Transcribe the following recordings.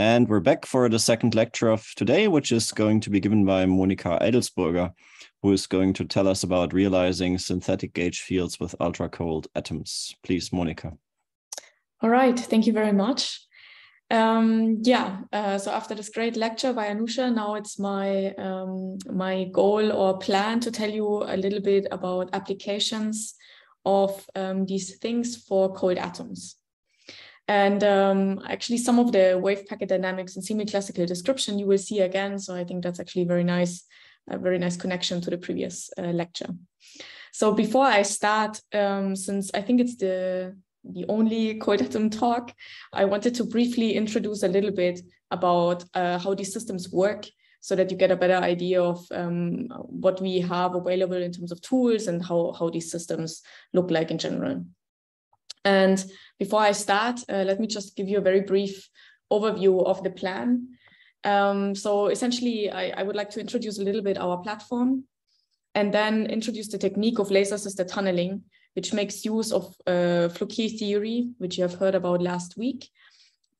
And we're back for the second lecture of today, which is going to be given by Monika Aidelsburger, who is going to tell us about realizing synthetic gauge fields with ultra cold atoms. Please, Monika. All right, thank you very much. Um, yeah, uh, so after this great lecture by Anusha, now it's my um, my goal or plan to tell you a little bit about applications of um, these things for cold atoms. And um, actually, some of the wave packet dynamics and semi-classical description you will see again. So I think that's actually very nice, a very nice connection to the previous uh, lecture. So before I start, um, since I think it's the the only cold atom talk, I wanted to briefly introduce a little bit about uh, how these systems work so that you get a better idea of um, what we have available in terms of tools and how, how these systems look like in general. And before I start, uh, let me just give you a very brief overview of the plan. Um, so essentially, I, I would like to introduce a little bit our platform and then introduce the technique of laser-assisted tunneling, which makes use of uh, Floquet theory, which you have heard about last week,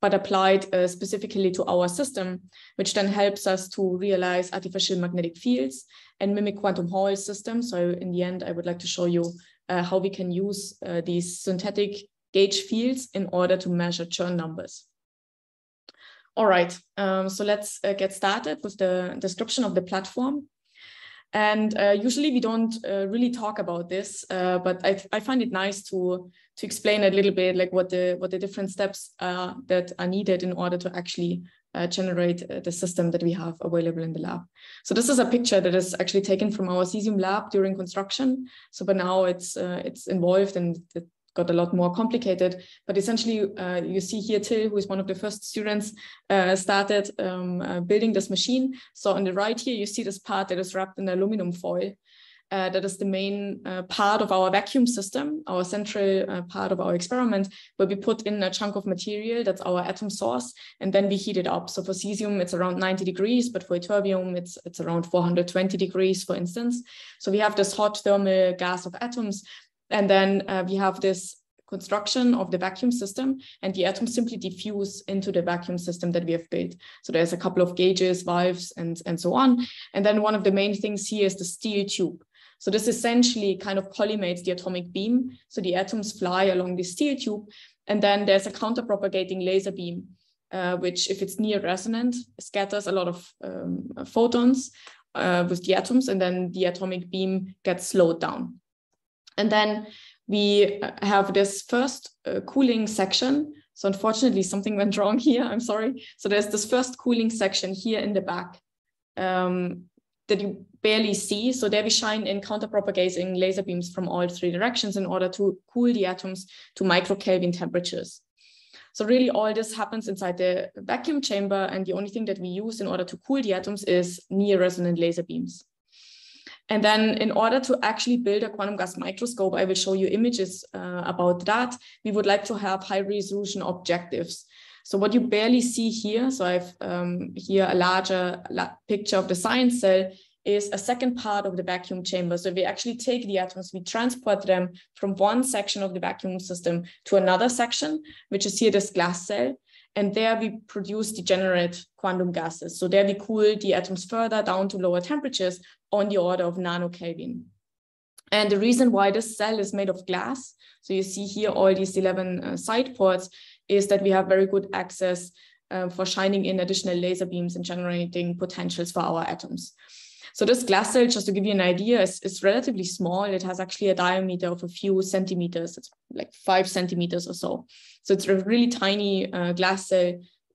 but applied uh, specifically to our system, which then helps us to realize artificial magnetic fields and mimic quantum Hall systems. So in the end, I would like to show you how we can use uh, these synthetic gauge fields in order to measure Chern numbers. All right, um, so let's uh, get started with the description of the platform. And uh, usually we don't uh, really talk about this, uh, but I, I find it nice to to explain a little bit like what the what the different steps are that are needed in order to actually uh, generate uh, the system that we have available in the lab. So this is a picture that is actually taken from our cesium lab during construction. So by now it's uh, it's involved and it got a lot more complicated. But essentially, uh, you see here Till, who is one of the first students, uh, started um, uh, building this machine. So on the right here, you see this part that is wrapped in aluminum foil. Uh, that is the main uh, part of our vacuum system, our central uh, part of our experiment, where we put in a chunk of material, that's our atom source, and then we heat it up. So for cesium, it's around 90 degrees, but for ytterbium, it's, it's around 420 degrees, for instance. So we have this hot thermal gas of atoms and then uh, we have this construction of the vacuum system and the atoms simply diffuse into the vacuum system that we have built. So there's a couple of gauges, valves, and, and so on. And then one of the main things here is the steel tube. So this essentially kind of collimates the atomic beam. So the atoms fly along the steel tube. And then there's a counter-propagating laser beam, uh, which if it's near resonant, scatters a lot of um, photons uh, with the atoms. And then the atomic beam gets slowed down. And then we uh, have this first uh, cooling section. So unfortunately, something went wrong here. I'm sorry. So there's this first cooling section here in the back um, that you barely see. So there we shine in counterpropagating laser beams from all three directions in order to cool the atoms to microkelvin temperatures. So really all this happens inside the vacuum chamber. And the only thing that we use in order to cool the atoms is near resonant laser beams. And then in order to actually build a quantum gas microscope, I will show you images uh, about that. We would like to have high resolution objectives. So what you barely see here, so I've um, here a larger picture of the science cell, is a second part of the vacuum chamber. So we actually take the atoms, we transport them from one section of the vacuum system to another section, which is here this glass cell. And there we produce degenerate quantum gases. So there we cool the atoms further down to lower temperatures on the order of nanokelvin. And the reason why this cell is made of glass, so you see here all these 11 uh, side ports, is that we have very good access uh, for shining in additional laser beams and generating potentials for our atoms. So this glass cell, just to give you an idea, is, is relatively small. It has actually a diameter of a few centimeters. It's like five centimeters or so. So it's a really tiny uh, glass cell,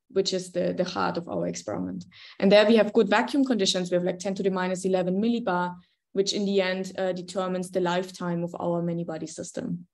which is the, the heart of our experiment. And there we have good vacuum conditions. We have like 10 to the minus 11 millibar, which in the end uh, determines the lifetime of our many-body system.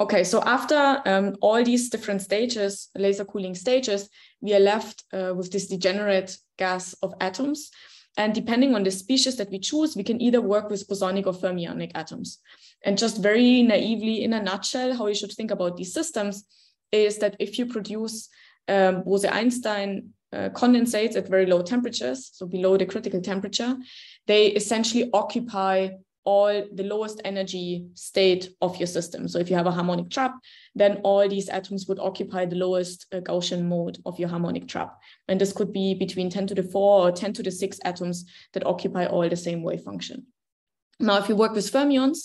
Okay, so after um, all these different stages, laser cooling stages, we are left uh, with this degenerate gas of atoms. And depending on the species that we choose, we can either work with bosonic or fermionic atoms. And just very naively, in a nutshell, how you should think about these systems is that if you produce um, Bose-Einstein uh, condensates at very low temperatures, so below the critical temperature, they essentially occupy all the lowest energy state of your system. So if you have a harmonic trap, then all these atoms would occupy the lowest uh, Gaussian mode of your harmonic trap. And this could be between 10 to the 4 or 10 to the 6 atoms that occupy all the same wave function. Now, if you work with fermions,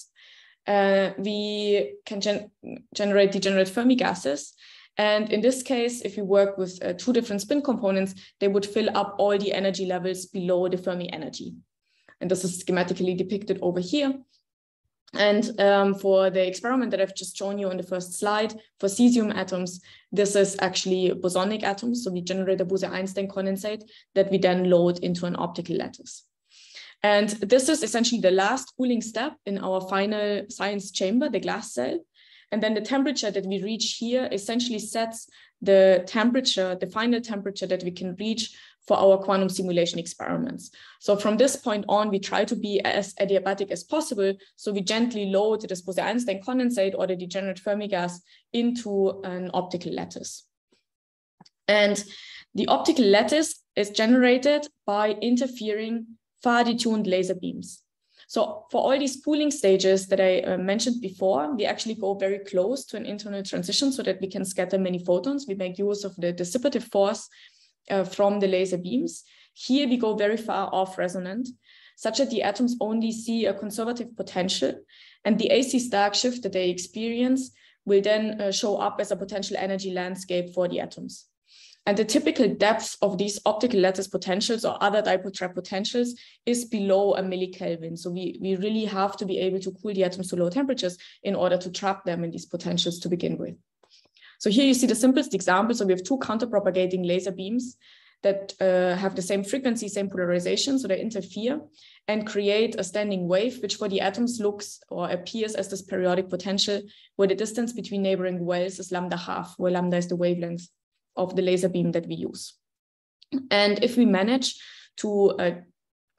uh, we can gen generate degenerate Fermi gases. And in this case, if you work with uh, two different spin components, they would fill up all the energy levels below the Fermi energy. And this is schematically depicted over here. And um, for the experiment that I've just shown you on the first slide, for cesium atoms, this is actually bosonic atoms. So we generate a Bose-Einstein condensate that we then load into an optical lattice. And this is essentially the last cooling step in our final science chamber, the glass cell. And then the temperature that we reach here essentially sets the temperature, the final temperature that we can reach for our quantum simulation experiments. So from this point on, we try to be as adiabatic as possible. So we gently load the Bose-Einstein condensate or the degenerate Fermi gas into an optical lattice. And the optical lattice is generated by interfering far detuned laser beams. So for all these pooling stages that I uh, mentioned before, we actually go very close to an internal transition so that we can scatter many photons. We make use of the dissipative force uh, from the laser beams. Here we go very far off resonant, such that the atoms only see a conservative potential and the AC Stark shift that they experience will then uh, show up as a potential energy landscape for the atoms. And the typical depth of these optical lattice potentials or other dipole trap potentials is below a millikelvin. So we, we really have to be able to cool the atoms to low temperatures in order to trap them in these potentials to begin with. So here you see the simplest example. So we have two counter-propagating laser beams that uh, have the same frequency, same polarization, so they interfere and create a standing wave, which for the atoms looks or appears as this periodic potential, where the distance between neighboring wells is lambda half, where lambda is the wavelength of the laser beam that we use. And if we manage to uh,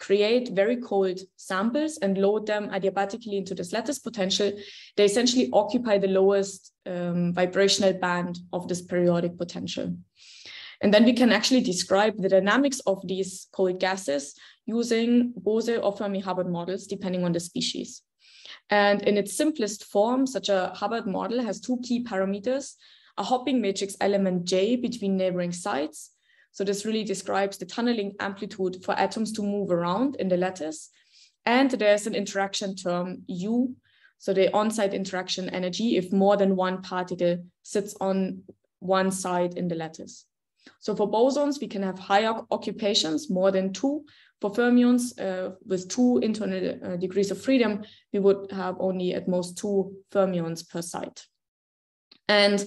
create very cold samples and load them adiabatically into this lattice potential, they essentially occupy the lowest um, vibrational band of this periodic potential. And then we can actually describe the dynamics of these cold gases using Bose or Fermi-Hubbard models, depending on the species. And in its simplest form, such a Hubbard model has two key parameters a hopping matrix element J between neighboring sites. So this really describes the tunneling amplitude for atoms to move around in the lattice. And there's an interaction term U, so the on-site interaction energy if more than one particle sits on one side in the lattice. So for bosons, we can have higher occupations, more than two. For fermions, uh, with two internal uh, degrees of freedom, we would have only at most two fermions per site. And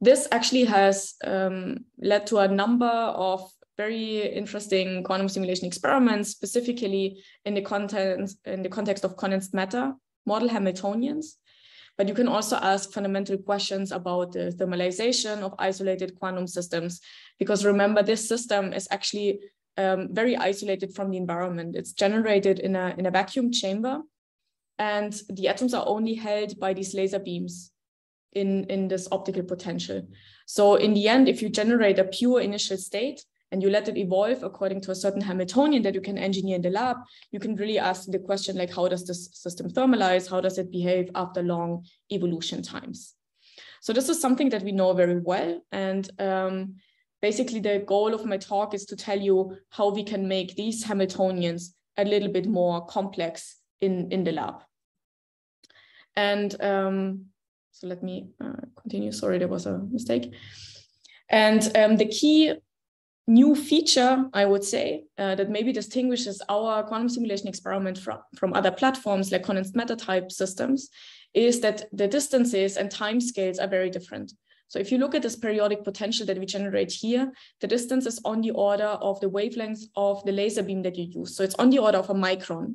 this actually has um, led to a number of very interesting quantum simulation experiments, specifically in the content in the context of condensed matter model Hamiltonians. But you can also ask fundamental questions about the thermalization of isolated quantum systems, because remember, this system is actually um, very isolated from the environment. It's generated in a, in a vacuum chamber, and the atoms are only held by these laser beams in, in this optical potential. So in the end, if you generate a pure initial state and you let it evolve according to a certain Hamiltonian that you can engineer in the lab, you can really ask the question like, how does this system thermalize? How does it behave after long evolution times? So this is something that we know very well. And um, basically the goal of my talk is to tell you how we can make these Hamiltonians a little bit more complex in, in the lab. And um, so let me uh, continue. Sorry, there was a mistake. And um, the key new feature, I would say, uh, that maybe distinguishes our quantum simulation experiment from, from other platforms like condensed matter type systems is that the distances and time scales are very different. So if you look at this periodic potential that we generate here, the distance is on the order of the wavelength of the laser beam that you use. So it's on the order of a micron.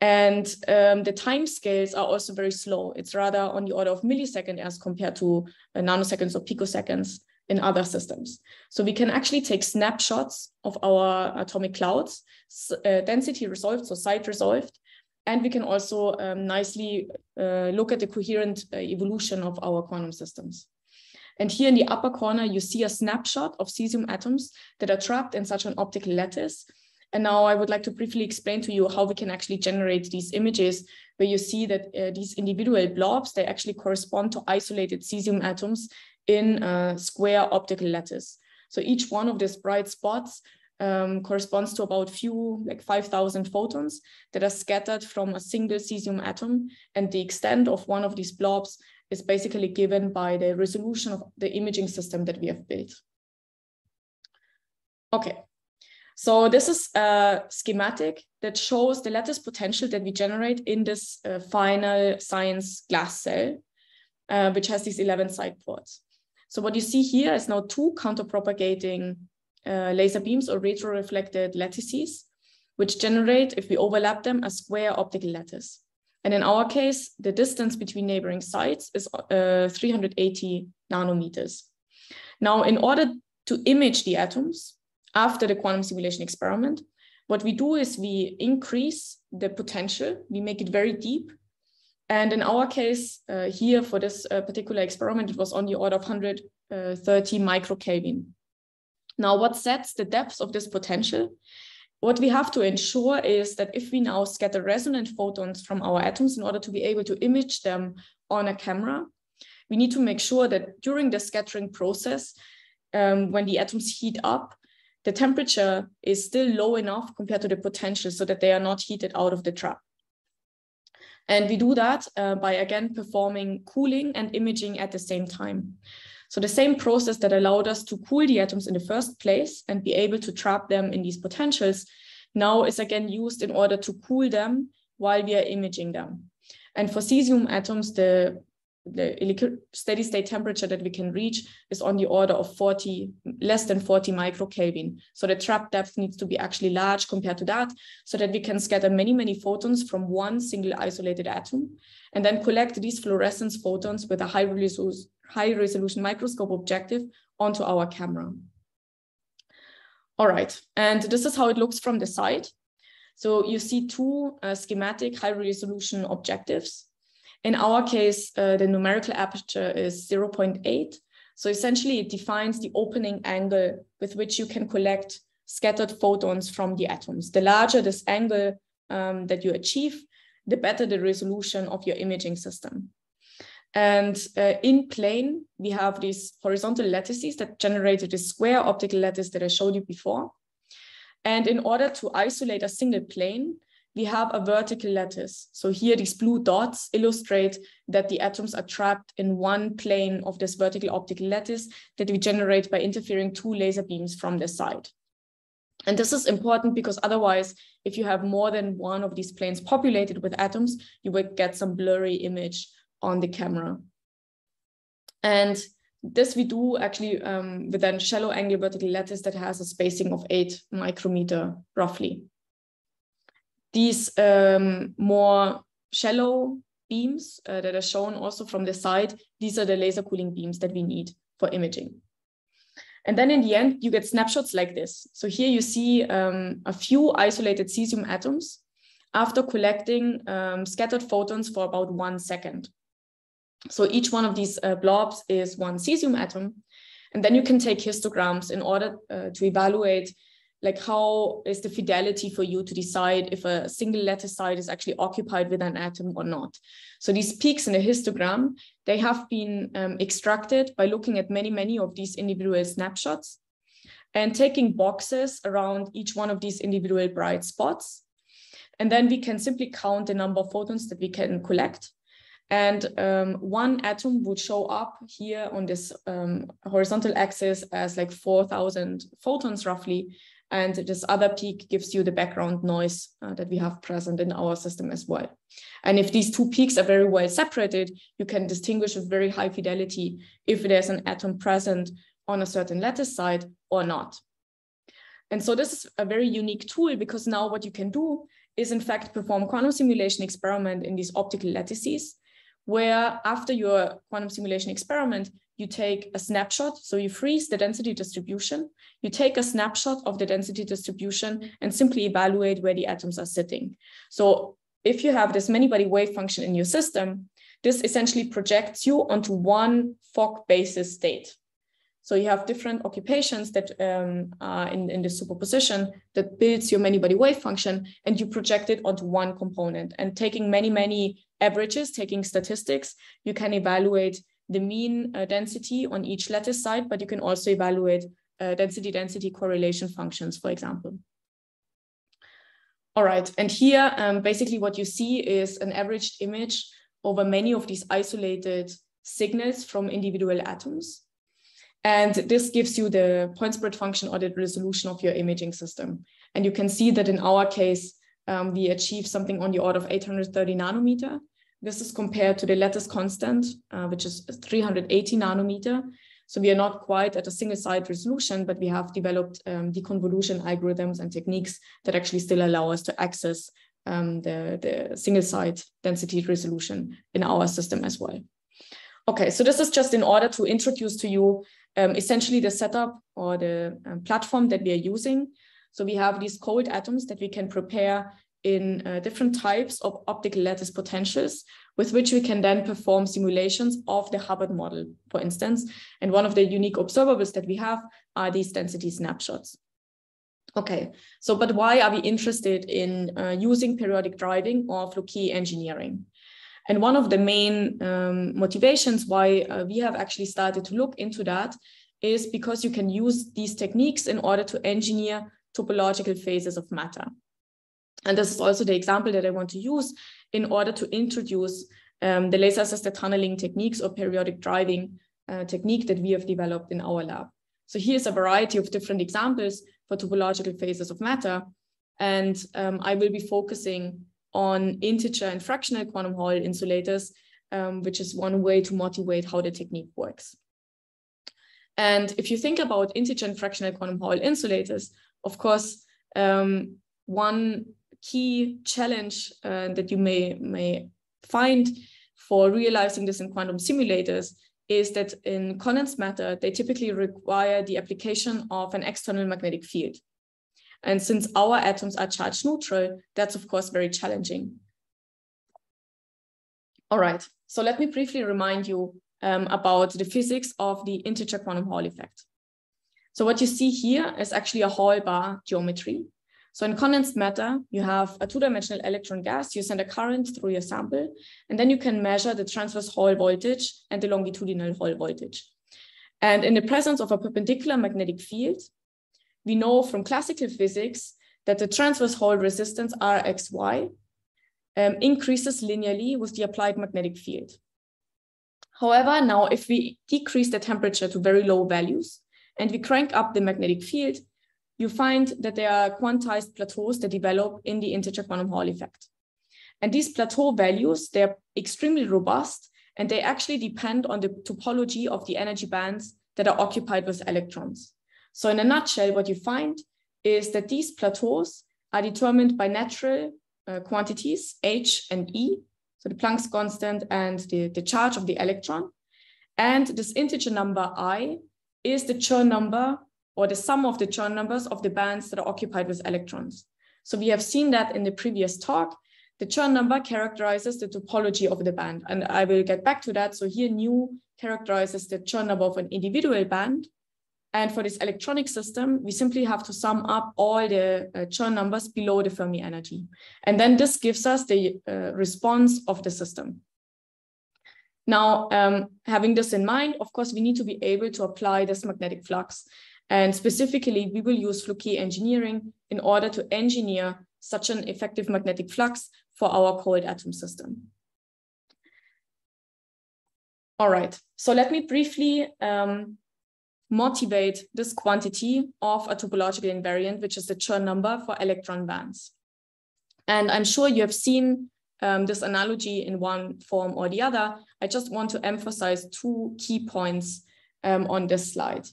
And um, the time scales are also very slow. It's rather on the order of milliseconds as compared to uh, nanoseconds or picoseconds in other systems. So we can actually take snapshots of our atomic clouds, uh, density resolved, so site resolved, and we can also um, nicely uh, look at the coherent uh, evolution of our quantum systems. And here in the upper corner, you see a snapshot of cesium atoms that are trapped in such an optical lattice And now I would like to briefly explain to you how we can actually generate these images where you see that uh, these individual blobs, they actually correspond to isolated cesium atoms in a square optical lattice. So each one of these bright spots um, corresponds to about few, like 5,000 photons that are scattered from a single cesium atom. And the extent of one of these blobs is basically given by the resolution of the imaging system that we have built. Okay, so this is a schematic that shows the lattice potential that we generate in this uh, final science glass cell, uh, which has these 11 side ports. So what you see here is now two counterpropagating uh, laser beams or retroreflected lattices, which generate, if we overlap them, a square optical lattice. And in our case, the distance between neighboring sites is uh, 380 nanometers. Now, in order to image the atoms after the quantum simulation experiment, what we do is we increase the potential, we make it very deep. And in our case, uh, here for this uh, particular experiment, it was on the order of 130 uh, microkelvin. Now, what sets the depth of this potential? What we have to ensure is that if we now scatter resonant photons from our atoms in order to be able to image them on a camera, we need to make sure that during the scattering process, um, when the atoms heat up, the temperature is still low enough compared to the potential so that they are not heated out of the trap. And we do that uh, by again performing cooling and imaging at the same time. So the same process that allowed us to cool the atoms in the first place and be able to trap them in these potentials now is again used in order to cool them while we are imaging them. And for cesium atoms, the, the steady state temperature that we can reach is on the order of 40, less than 40 microkelvin. So the trap depth needs to be actually large compared to that so that we can scatter many, many photons from one single isolated atom and then collect these fluorescence photons with a high resolution high resolution microscope objective onto our camera. All right, and this is how it looks from the side. So you see two uh, schematic high resolution objectives. In our case, uh, the numerical aperture is 0.8. So essentially it defines the opening angle with which you can collect scattered photons from the atoms. The larger this angle um, that you achieve, the better the resolution of your imaging system. And uh, in plane, we have these horizontal lattices that generated this square optical lattice that I showed you before. And in order to isolate a single plane, we have a vertical lattice. So here these blue dots illustrate that the atoms are trapped in one plane of this vertical optical lattice that we generate by interfering two laser beams from the side. And this is important because otherwise, if you have more than one of these planes populated with atoms, you will get some blurry image on the camera. And this we do actually um, with a shallow angle vertical lattice that has a spacing of eight micrometer roughly. These um, more shallow beams uh, that are shown also from the side, these are the laser cooling beams that we need for imaging. And then in the end, you get snapshots like this. So here you see um, a few isolated cesium atoms after collecting um, scattered photons for about one second. So each one of these uh, blobs is one cesium atom. And then you can take histograms in order uh, to evaluate like how is the fidelity for you to decide if a single lattice site is actually occupied with an atom or not. So these peaks in the histogram, they have been um, extracted by looking at many, many of these individual snapshots and taking boxes around each one of these individual bright spots. And then we can simply count the number of photons that we can collect and um, one atom would show up here on this um, horizontal axis as like 4,000 photons roughly. And this other peak gives you the background noise uh, that we have present in our system as well. And if these two peaks are very well separated, you can distinguish with very high fidelity if there's an atom present on a certain lattice site or not. And so this is a very unique tool because now what you can do is in fact perform quantum simulation experiment in these optical lattices where after your quantum simulation experiment, you take a snapshot. So you freeze the density distribution, you take a snapshot of the density distribution and simply evaluate where the atoms are sitting. So if you have this many body wave function in your system, this essentially projects you onto one Fock basis state. So you have different occupations that um, are in, in the superposition that builds your many body wave function and you project it onto one component and taking many, many averages, taking statistics, you can evaluate the mean uh, density on each lattice site, but you can also evaluate uh, density density correlation functions, for example. All right, and here um, basically what you see is an averaged image over many of these isolated signals from individual atoms. And this gives you the point spread function or the resolution of your imaging system. And you can see that in our case, um, we achieve something on the order of 830 nanometer. This is compared to the lattice constant, uh, which is 380 nanometer. So we are not quite at a single site resolution, but we have developed um, deconvolution algorithms and techniques that actually still allow us to access um, the, the single site density resolution in our system as well. Okay, so this is just in order to introduce to you um, essentially the setup or the um, platform that we are using. So we have these cold atoms that we can prepare in uh, different types of optical lattice potentials with which we can then perform simulations of the Hubbard model, for instance. And one of the unique observables that we have are these density snapshots. Okay, so but why are we interested in uh, using periodic driving or Floquet engineering? And one of the main um, motivations why uh, we have actually started to look into that is because you can use these techniques in order to engineer topological phases of matter. And this is also the example that I want to use in order to introduce um, the laser assisted tunneling techniques or periodic driving uh, technique that we have developed in our lab. So here's a variety of different examples for topological phases of matter. And um, I will be focusing on integer and fractional quantum Hall insulators, um, which is one way to motivate how the technique works. And if you think about integer and fractional quantum Hall insulators, of course, um, one key challenge uh, that you may, may find for realizing this in quantum simulators is that in condensed matter, they typically require the application of an external magnetic field. And since our atoms are charge neutral, that's of course very challenging. All right, so let me briefly remind you um, about the physics of the integer quantum Hall effect. So what you see here is actually a Hall bar geometry. So in condensed matter, you have a two-dimensional electron gas, you send a current through your sample, and then you can measure the transverse Hall voltage and the longitudinal Hall voltage. And in the presence of a perpendicular magnetic field, we know from classical physics that the transverse Hall resistance Rxy um, increases linearly with the applied magnetic field. However, now if we decrease the temperature to very low values and we crank up the magnetic field, you find that there are quantized plateaus that develop in the integer quantum Hall effect. And these plateau values, they're extremely robust and they actually depend on the topology of the energy bands that are occupied with electrons. So in a nutshell, what you find is that these plateaus are determined by natural uh, quantities, H and E, so the Planck's constant and the, the charge of the electron. And this integer number I is the Chern number or the sum of the Chern numbers of the bands that are occupied with electrons. So we have seen that in the previous talk. The Chern number characterizes the topology of the band. And I will get back to that. So here nu characterizes the Chern number of an individual band. And for this electronic system, we simply have to sum up all the uh, Chern numbers below the Fermi energy. And then this gives us the uh, response of the system. Now, um, having this in mind, of course, we need to be able to apply this magnetic flux. And specifically, we will use Floquet engineering in order to engineer such an effective magnetic flux for our cold atom system. All right, so let me briefly um, motivate this quantity of a topological invariant, which is the Chern number for electron bands. And I'm sure you have seen um, this analogy in one form or the other. I just want to emphasize two key points um, on this slide.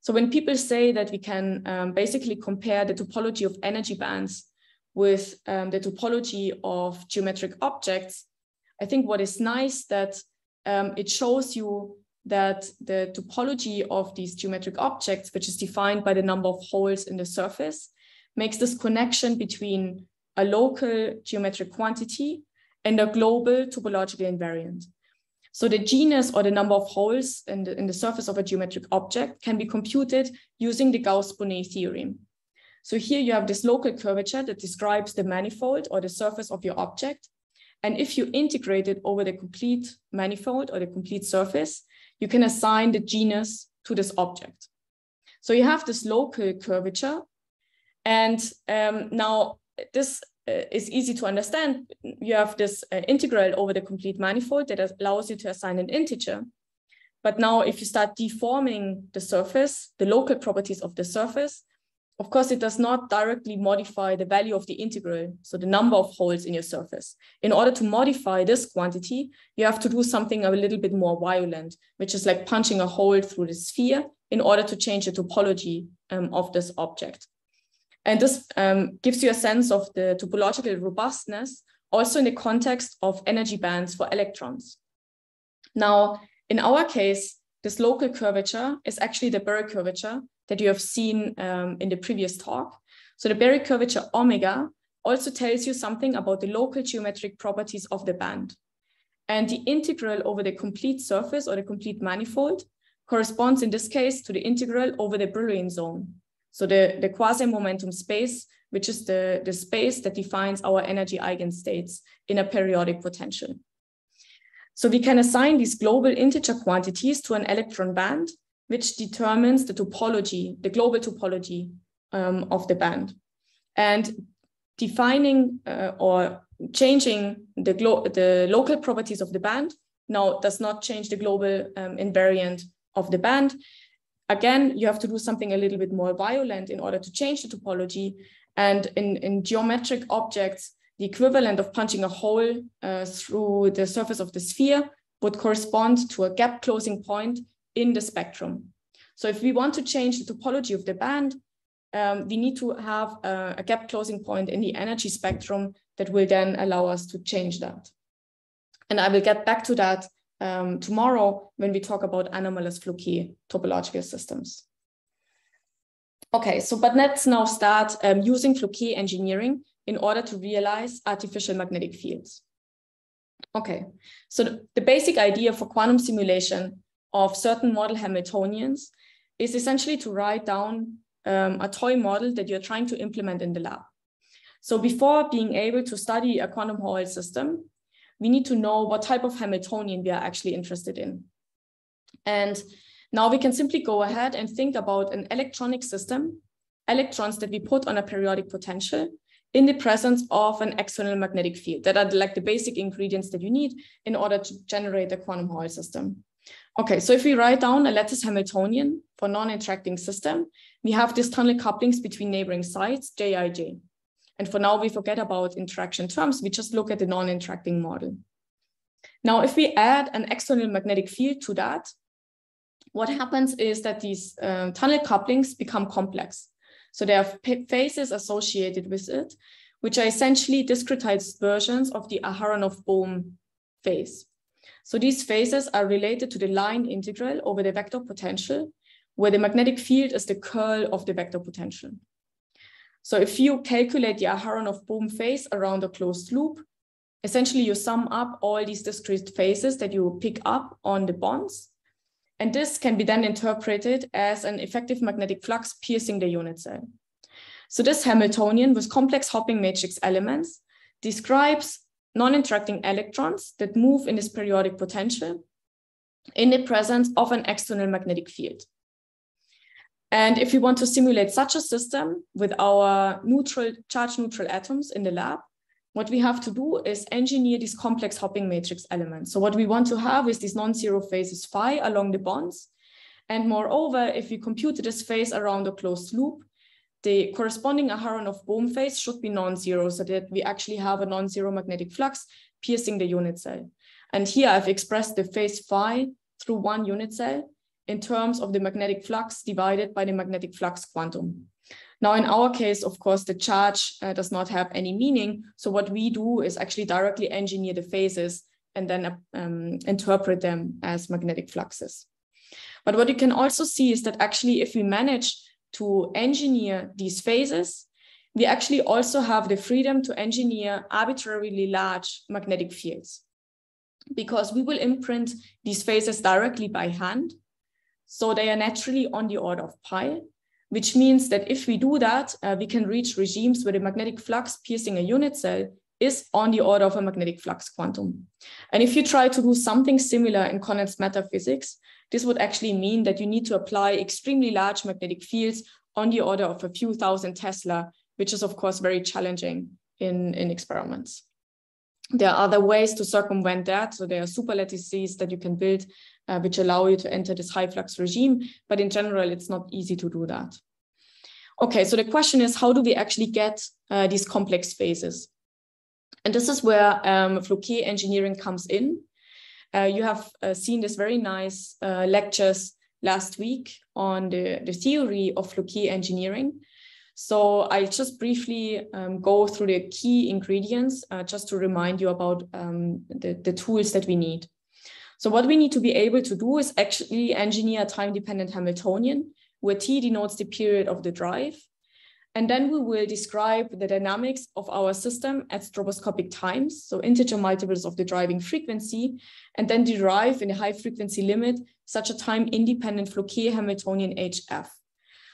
So when people say that we can um, basically compare the topology of energy bands with um, the topology of geometric objects, I think what is nice that um, it shows you that the topology of these geometric objects, which is defined by the number of holes in the surface, makes this connection between a local geometric quantity and a global topological invariant. So the genus or the number of holes in the, in the surface of a geometric object can be computed using the Gauss-Bonnet theorem. So here you have this local curvature that describes the manifold or the surface of your object. And if you integrate it over the complete manifold or the complete surface, you can assign the genus to this object. So you have this local curvature. And um, now this uh, is easy to understand. You have this uh, integral over the complete manifold that allows you to assign an integer. But now if you start deforming the surface, the local properties of the surface, of course, it does not directly modify the value of the integral, so the number of holes in your surface. In order to modify this quantity, you have to do something a little bit more violent, which is like punching a hole through the sphere in order to change the topology um, of this object. And this um, gives you a sense of the topological robustness, also in the context of energy bands for electrons. Now, in our case, this local curvature is actually the Berry curvature that you have seen um, in the previous talk. So the Berry curvature omega also tells you something about the local geometric properties of the band. And the integral over the complete surface or the complete manifold corresponds in this case to the integral over the Brillouin zone. So the, the quasi-momentum space, which is the, the space that defines our energy eigenstates in a periodic potential. So we can assign these global integer quantities to an electron band, which determines the topology, the global topology um, of the band. And defining uh, or changing the, the local properties of the band now does not change the global um, invariant of the band. Again, you have to do something a little bit more violent in order to change the topology. And in, in geometric objects, the equivalent of punching a hole uh, through the surface of the sphere would correspond to a gap closing point in the spectrum. So if we want to change the topology of the band, um, we need to have a, a, gap closing point in the energy spectrum that will then allow us to change that. And I will get back to that um, tomorrow when we talk about anomalous Floquet topological systems. Okay, so but let's now start um, using Floquet engineering in order to realize artificial magnetic fields. Okay, so the basic idea for quantum simulation of certain model Hamiltonians is essentially to write down um, a toy model that you're trying to implement in the lab. So before being able to study a quantum Hall system, we need to know what type of Hamiltonian we are actually interested in. And now we can simply go ahead and think about an electronic system, electrons that we put on a periodic potential in the presence of an external magnetic field that are like the basic ingredients that you need in order to generate a quantum Hall system. Okay, so if we write down a lattice Hamiltonian for non-interacting system, we have these tunnel couplings between neighboring sites, Jij. And for now, we forget about interaction terms. We just look at the non-interacting model. Now, if we add an external magnetic field to that, what happens is that these um, tunnel couplings become complex. So there are phases associated with it, which are essentially discretized versions of the Aharonov-Bohm phase. So these phases are related to the line integral over the vector potential, where the magnetic field is the curl of the vector potential. So if you calculate the Aharonov-Bohm phase around a closed loop, essentially you sum up all these discrete phases that you pick up on the bonds. And this can be then interpreted as an effective magnetic flux piercing the unit cell. So this Hamiltonian with complex hopping matrix elements describes non-interacting electrons that move in this periodic potential in the presence of an external magnetic field. And if we want to simulate such a system with our neutral charge neutral atoms in the lab, what we have to do is engineer these complex hopping matrix elements. So what we want to have is these non-zero phases phi along the bonds. And moreover, if we compute this phase around a closed loop, the corresponding Aharonov-Bohm phase should be non-zero so that we actually have a non-zero magnetic flux piercing the unit cell. And here I've expressed the phase phi through one unit cell in terms of the magnetic flux divided by the magnetic flux quantum. Now, in our case, of course, the charge uh, does not have any meaning. So what we do is actually directly engineer the phases and then um, interpret them as magnetic fluxes. But what you can also see is that actually if we manage to engineer these phases, we actually also have the freedom to engineer arbitrarily large magnetic fields. because we will imprint these phases directly by hand. So they are naturally on the order of pi, which means that if we do that, uh, we can reach regimes where the magnetic flux piercing a unit cell is on the order of a magnetic flux quantum. And if you try to do something similar in condensed matter physics, this would actually mean that you need to apply extremely large magnetic fields on the order of a few thousand Tesla, which is of course very challenging in, in experiments. There are other ways to circumvent that. So there are super lattices that you can build, uh, which allow you to enter this high flux regime. But in general, it's not easy to do that. Okay, so the question is, how do we actually get uh, these complex phases? And this is where um, Floquet engineering comes in. Uh, you have uh, seen this very nice uh, lectures last week on the, the theory of Floquet engineering. So I'll just briefly um, go through the key ingredients uh, just to remind you about um, the, the tools that we need. So what we need to be able to do is actually engineer a time-dependent Hamiltonian, where t denotes the period of the drive. And then we will describe the dynamics of our system at stroboscopic times, so integer multiples of the driving frequency, and then derive in a high frequency limit such a time independent Floquet Hamiltonian HF.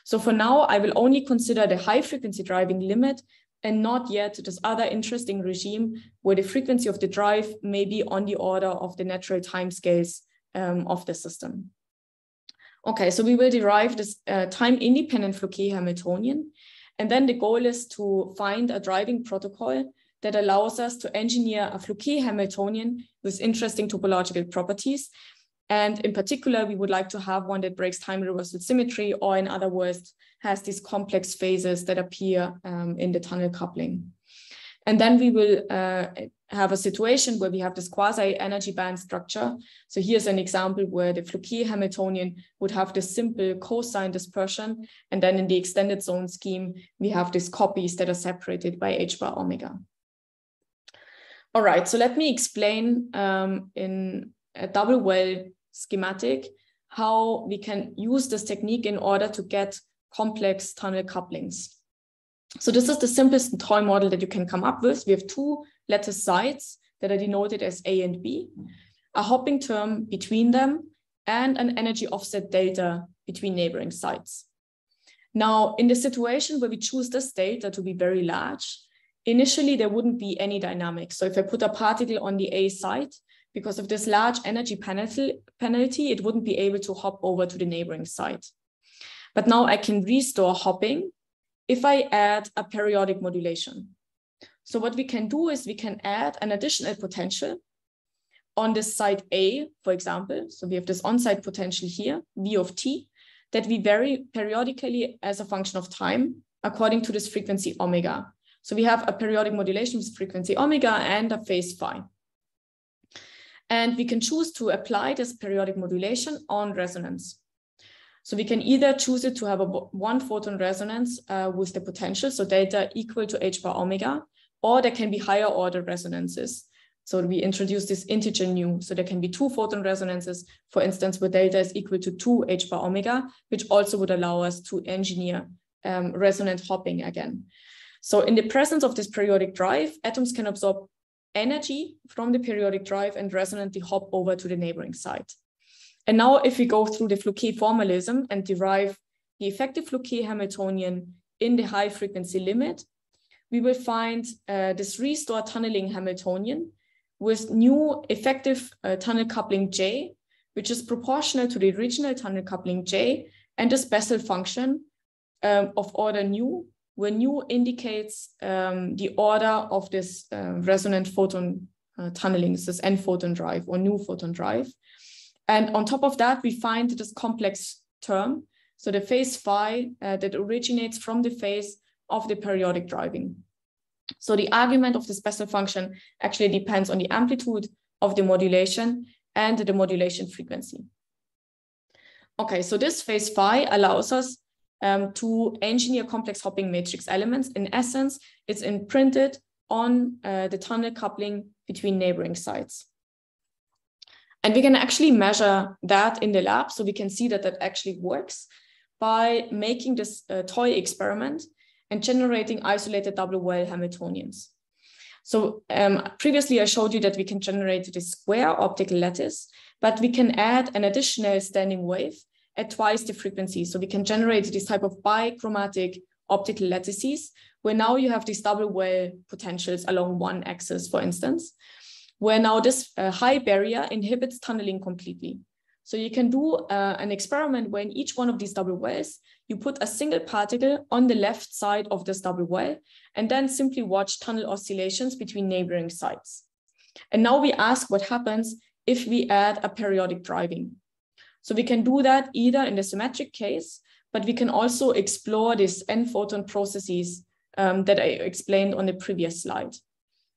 So for now, I will only consider the high frequency driving limit and not yet this other interesting regime where the frequency of the drive may be on the order of the natural timescales um, of the system. Okay, so we will derive this uh, time independent Floquet Hamiltonian. And then the goal is to find a driving protocol that allows us to engineer a Floquet Hamiltonian with interesting topological properties and in particular, we would like to have one that breaks time reversal symmetry, or in other words, has these complex phases that appear um, in the tunnel coupling. And then we will uh, have a situation where we have this quasi-energy band structure. So here's an example where the Floquet Hamiltonian would have this simple cosine dispersion. And then in the extended zone scheme, we have these copies that are separated by h bar omega. All right, so let me explain um, in a double well schematic, how we can use this technique in order to get complex tunnel couplings. So this is the simplest toy model that you can come up with. We have two lattice sites that are denoted as A and B, a hopping term between them, and an energy offset delta between neighboring sites. Now, in the situation where we choose this delta to be very large, initially there wouldn't be any dynamics. So if I put a particle on the A site, because of this large energy penalty, penalty, it wouldn't be able to hop over to the neighboring site. But now I can restore hopping if I add a periodic modulation. So what we can do is we can add an additional potential on this site A, for example. So we have this on-site potential here, V of t, that we vary periodically as a function of time according to this frequency omega. So we have a periodic modulation with frequency omega and a phase phi. And we can choose to apply this periodic modulation on resonance. So we can either choose it to have a one photon resonance uh, with the potential, so delta equal to h bar omega, or there can be higher order resonances. So we introduce this integer nu. So there can be two photon resonances, for instance, where delta is equal to two h bar omega, which also would allow us to engineer um, resonant hopping again. So in the presence of this periodic drive, atoms can absorb energy from the periodic drive and resonantly hop over to the neighboring site. And now if we go through the Floquet formalism and derive the effective Floquet Hamiltonian in the high frequency limit, we will find uh, this restore tunneling Hamiltonian with new effective uh, tunnel coupling J, which is proportional to the original tunnel coupling J and the Bessel function um, of order nu where nu indicates um, the order of this uh, resonant photon uh, tunneling, this is n photon drive or nu photon drive. And on top of that, we find this complex term. So the phase phi uh, that originates from the phase of the periodic driving. So the argument of the Bessel function actually depends on the amplitude of the modulation and the modulation frequency. Okay, so this phase phi allows us um, to engineer complex hopping matrix elements. In essence, it's imprinted on uh, the tunnel coupling between neighboring sites. And we can actually measure that in the lab. So we can see that that actually works by making this uh, toy experiment and generating isolated double well Hamiltonians. So um, previously I showed you that we can generate this square optical lattice, but we can add an additional standing wave at twice the frequency. So we can generate this type of bichromatic optical lattices, where now you have these double well potentials along one axis, for instance, where now this uh, high barrier inhibits tunneling completely. So you can do uh, an experiment where in each one of these double wells, you put a single particle on the left side of this double well, and then simply watch tunnel oscillations between neighboring sites. And now we ask what happens if we add a periodic driving. So we can do that either in the symmetric case, but we can also explore these n photon processes um, that I explained on the previous slide.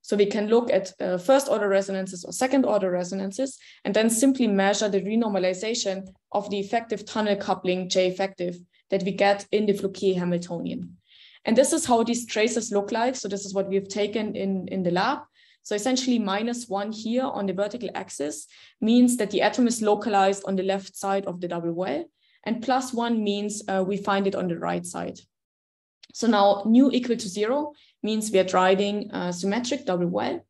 So we can look at uh, first order resonances or second order resonances, and then simply measure the renormalization of the effective tunnel coupling J effective that we get in the Floquet Hamiltonian. And this is how these traces look like. So this is what we've taken in, in the lab. So essentially minus one here on the vertical axis means that the atom is localized on the left side of the double well. And plus one means uh, we find it on the right side. So now nu equal to zero means we are driving a symmetric double well.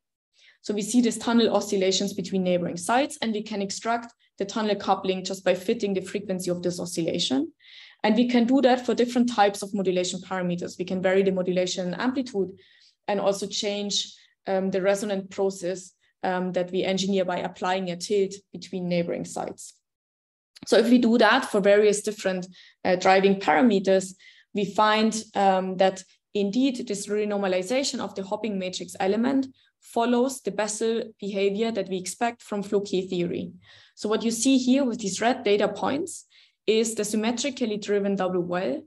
So we see these tunnel oscillations between neighboring sites and we can extract the tunnel coupling just by fitting the frequency of this oscillation. And we can do that for different types of modulation parameters. We can vary the modulation amplitude and also change um, the resonant process um, that we engineer by applying a tilt between neighboring sites. So if we do that for various different uh, driving parameters, we find um, that indeed this renormalization of the hopping matrix element follows the Bessel behavior that we expect from Floquet theory. So what you see here with these red data points is the symmetrically driven double well,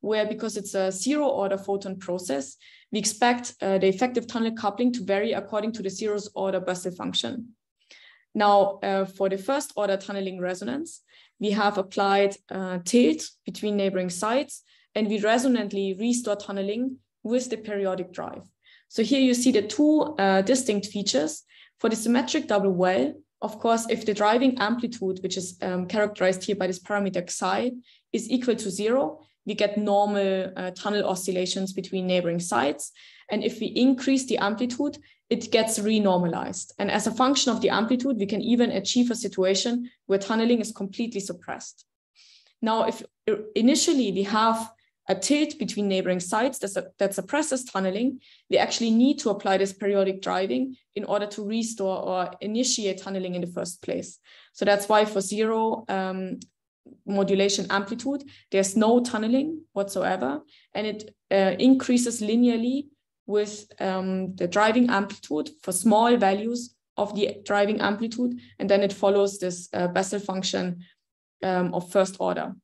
where because it's a zero order photon process, we expect uh, the effective tunnel coupling to vary according to the zeroth order Bessel function. Now, uh, for the first order tunneling resonance, we have applied uh, tilt between neighboring sites, and we resonantly restore tunneling with the periodic drive. So here you see the two uh, distinct features. For the symmetric double well, of course, if the driving amplitude, which is um, characterized here by this parameter psi, is equal to zero, we get normal uh, tunnel oscillations between neighboring sites. And if we increase the amplitude, it gets renormalized. And as a function of the amplitude, we can even achieve a situation where tunneling is completely suppressed. Now, if initially we have a tilt between neighboring sites that, suppresses tunneling, we actually need to apply this periodic driving in order to restore or initiate tunneling in the first place. So that's why for zero um, modulation amplitude, there's no tunneling whatsoever, and it uh, increases linearly with um, the driving amplitude for small values of the driving amplitude, and then it follows this uh, Bessel function um, of first order.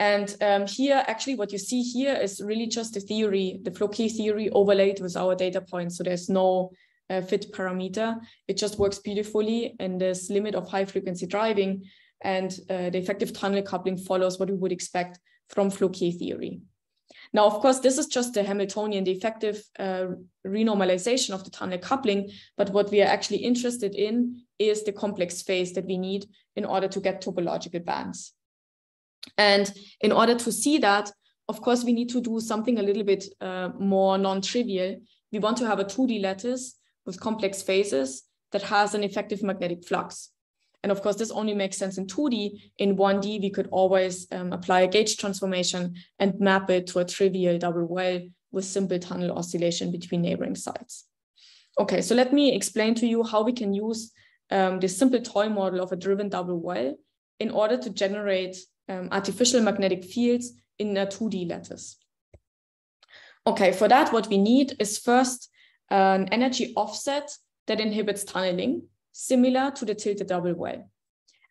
And um, here, actually, what you see here is really just the theory, the Floquet theory overlaid with our data points. So there's no uh, fit parameter. It just works beautifully in this limit of high frequency driving. And uh, the effective tunnel coupling follows what we would expect from Floquet theory. Now, of course, this is just the Hamiltonian, the effective uh, renormalization of the tunnel coupling. But what we are actually interested in is the complex phase that we need in order to get topological bands. And in order to see that, of course, we need to do something a little bit uh, more non-trivial. We want to have a 2D lattice with complex phases that has an effective magnetic flux. And of course, this only makes sense in 2D. In 1D, we could always um, apply a gauge transformation and map it to a trivial double well with simple tunnel oscillation between neighboring sites. Okay, so let me explain to you how we can use um, this simple toy model of a driven double well in order to generate um, artificial magnetic fields in a 2D lattice. Okay, for that, what we need is first an energy offset that inhibits tunneling, similar to the tilted double well.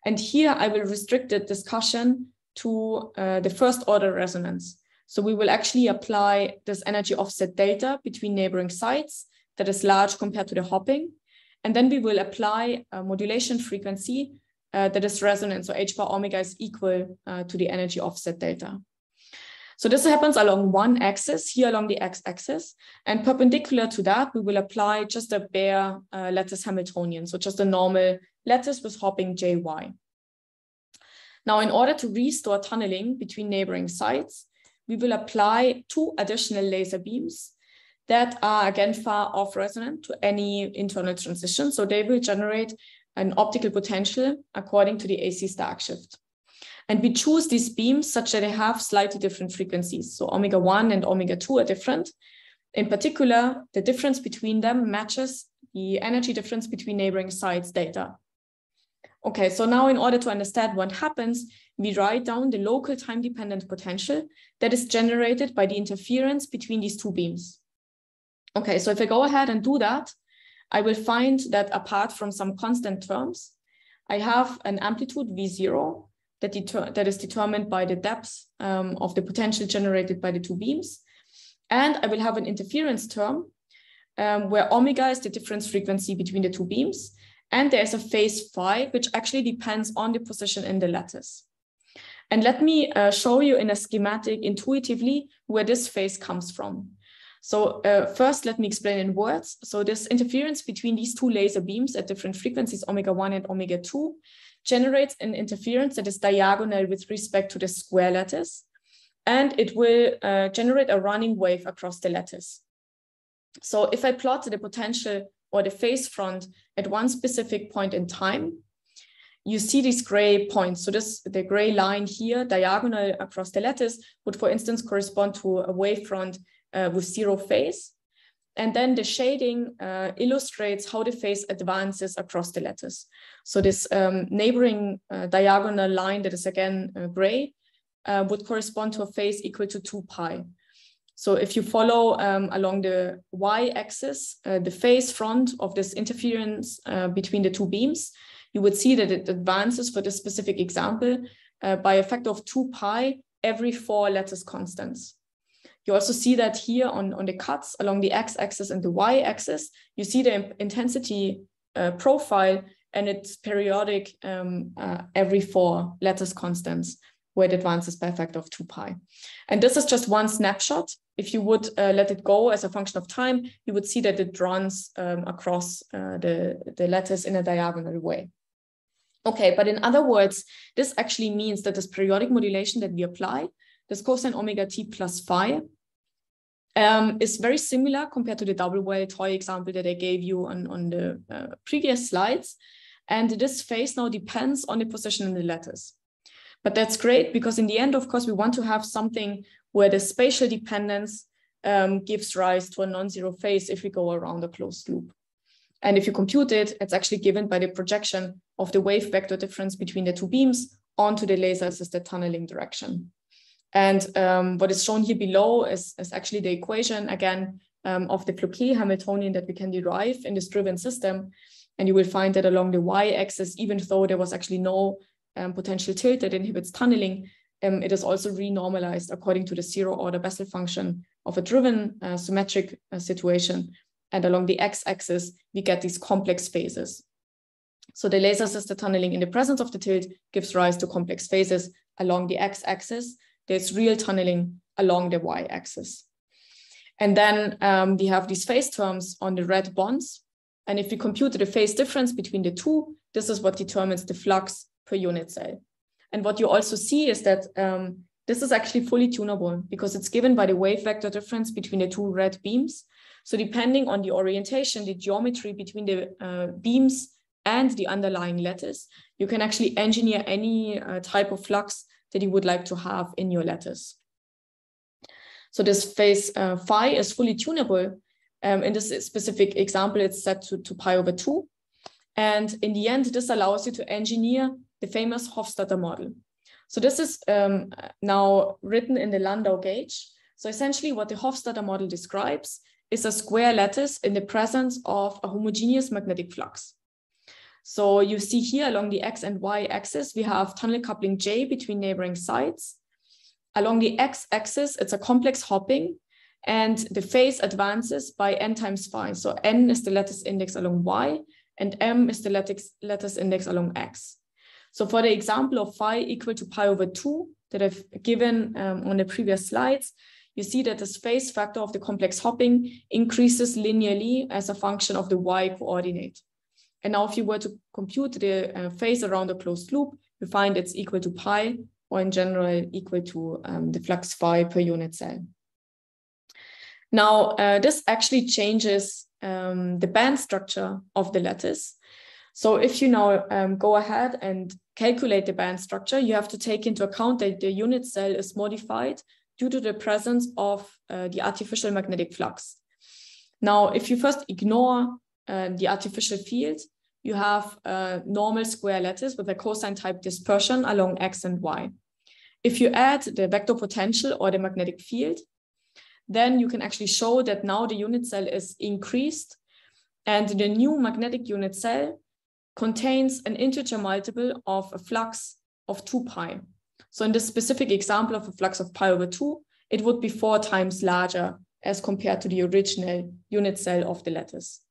And here I will restrict the discussion to uh, the first order resonance. So we will actually apply this energy offset delta between neighboring sites that is large compared to the hopping. And then we will apply a modulation frequency uh, that is resonant. So h bar omega is equal uh, to the energy offset delta. So this happens along one axis, here along the x-axis, and perpendicular to that, we will apply just a bare uh, lattice Hamiltonian, so just a normal lattice with hopping jy. Now, in order to restore tunneling between neighboring sites, we will apply two additional laser beams that are again far off resonant to any internal transition. So they will generate an optical potential according to the AC Stark shift. And we choose these beams such that they have slightly different frequencies. So omega 1 and omega 2 are different. In particular, the difference between them matches the energy difference between neighboring sites delta. Okay, so now in order to understand what happens, we write down the local time-dependent potential that is generated by the interference between these two beams. Okay, so if I go ahead and do that, I will find that apart from some constant terms, I have an amplitude V0 that, that is determined by the depth um, of the potential generated by the two beams. And I will have an interference term um, where omega is the difference frequency between the two beams. And there's a phase phi, which actually depends on the position in the lattice. And let me uh, show you in a schematic intuitively where this phase comes from. So uh, first, let me explain in words. So this interference between these two laser beams at different frequencies, omega 1 and omega 2, generates an interference that is diagonal with respect to the square lattice, and it will uh, generate a running wave across the lattice. So if I plot the potential or the phase front at one specific point in time, you see these gray points. So this the gray line here, diagonal across the lattice, would, for instance, correspond to a wavefront uh, with zero phase. And then the shading uh, illustrates how the phase advances across the lattice. So this um, neighboring uh, diagonal line that is again uh, gray uh, would correspond to a phase equal to 2 pi. So if you follow um, along the y-axis, uh, the phase front of this interference between the two beams, you would see that it advances for this specific example by a factor of 2 pi every four lattice constants. You also see that here on, on the cuts along the x-axis and the y-axis, you see the intensity uh, profile and it's periodic um, uh, every four lattice constants where it advances by a factor of 2 pi. And this is just one snapshot. If you would uh, let it go as a function of time, you would see that it runs um, across uh, the, the lattice in a diagonal way. Okay, but in other words, this actually means that this periodic modulation that we apply this cosine omega t plus phi um, is very similar compared to the double well toy example that I gave you on, on the uh, previous slides. And this phase now depends on the position in the lattice. But that's great because in the end, of course, we want to have something where the spatial dependence um, gives rise to a non-zero phase if we go around a closed loop. And if you compute it, it's actually given by the projection of the wave vector difference between the two beams onto the laser assisted tunneling direction. And um, what is shown here below is, is actually the equation, again, um, of the Floquet Hamiltonian that we can derive in this driven system. And you will find that along the y-axis, even though there was actually no um, potential tilt that inhibits tunneling, um, it is also renormalized according to the zero order Bessel function of a driven uh, symmetric uh, situation. And along the x-axis, we get these complex phases. So the laser assisted tunneling in the presence of the tilt gives rise to complex phases along the x-axis there's real tunneling along the y-axis. And then um, we have these phase terms on the red bonds. And if we compute the phase difference between the two, this is what determines the flux per unit cell. And what you also see is that um, this is actually fully tunable because it's given by the wave vector difference between the two red beams. So depending on the orientation, the geometry between the uh, beams and the underlying lattice, you can actually engineer any uh, type of flux that you would like to have in your lattice. So this phase uh, phi is fully tunable. Um, in this specific example, it's set to, to pi over 2. And in the end, this allows you to engineer the famous Hofstadter model. So this is um, now written in the Landau gauge. So essentially what the Hofstadter model describes is a square lattice in the presence of a homogeneous magnetic flux. So you see here along the X and Y axis, we have tunnel coupling J between neighboring sites. Along the X axis, it's a complex hopping and the phase advances by n times phi. So n is the lattice index along Y and m is the lattice, lattice index along X. So for the example of phi equal to pi over 2 that I've given um, on the previous slides, you see that this phase factor of the complex hopping increases linearly as a function of the y coordinate. And now if you were to compute the uh, phase around a closed loop, you find it's equal to pi, or in general, equal to um, the flux phi per unit cell. Now, uh, this actually changes um, the band structure of the lattice. So if you now um, go ahead and calculate the band structure, you have to take into account that the unit cell is modified due to the presence of uh, the artificial magnetic flux. Now, if you first ignore Um, the artificial field, you have a normal square lattice with a cosine type dispersion along x and y. If you add the vector potential or the magnetic field, then you can actually show that now the unit cell is increased and the new magnetic unit cell contains an integer multiple of a flux of 2 pi. So in this specific example of a flux of pi over 2, it would be four times larger as compared to the original unit cell of the lattice.